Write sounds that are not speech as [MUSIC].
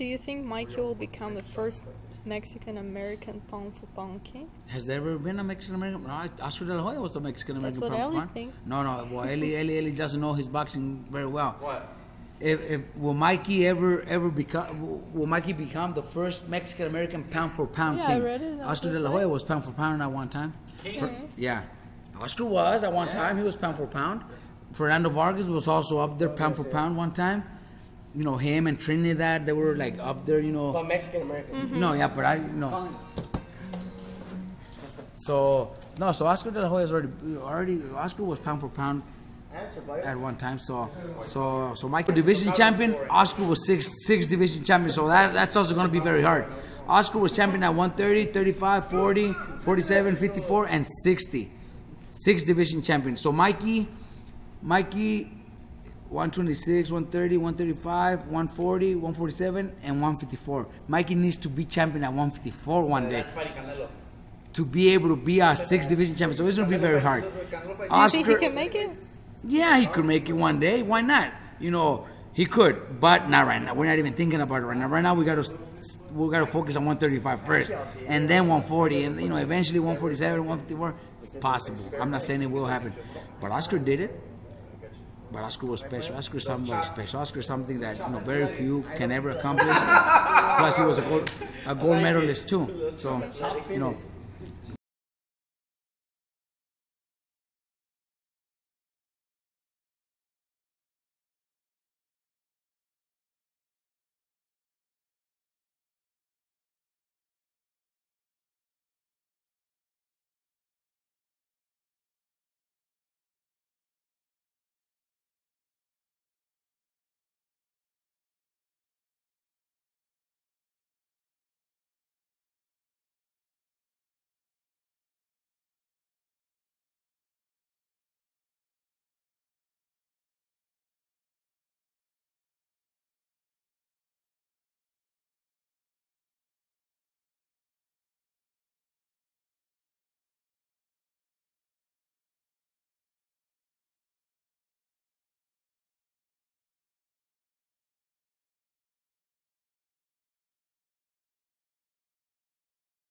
Do you think Mikey will become the first Mexican American pound for pound king? Has there ever been a Mexican American? No, Oscar De La Hoya was a Mexican American. what pound for Elie pound. thinks. No, no. Well, Elie, [LAUGHS] Elie, Elie doesn't know his boxing very well. What? If, if will Mikey ever ever become will- will Mikey become the first Mexican American pound for pound Yeah, I king? read it Oscar De La. Hoya was pound for pound at one time. For- yeah, Oscar was at one time. He was pound for pound. Fernando Vargas was also up there pound for pound one time. You know him and Trinidad. They were like up there. You know. But Mexican American. Mm-hmm. No, yeah, but I no. So no, so Oscar De La Hoya is already already Oscar was pound for pound Answer, buddy. at one time. So so so Michael division champion, Oscar was six six division champion. So that that's also going to be very hard. Oscar was champion at 130, 35, 40, 47, 54, and 60. Six division champion. So Mikey, Mikey, 126, 130, 135, 140, 147, and 154. Mikey needs to be champion at 154 one day That's Buddy to be able to be a six division champion. So it's going to be very hard. Do you think he can make it? Yeah, he could make it one day. Why not? You know, he could, but not right now. We're not even thinking about it right now. Right now, we got to we got to focus on 135 first, and then 140, and you know, eventually 147, 154. It's possible. I'm not saying it will happen, but Oscar did it. But Oscar was special. Oscar is somebody special. Oscar something that you know very few can ever accomplish. Plus, he was a gold a gold medalist too. So, you know,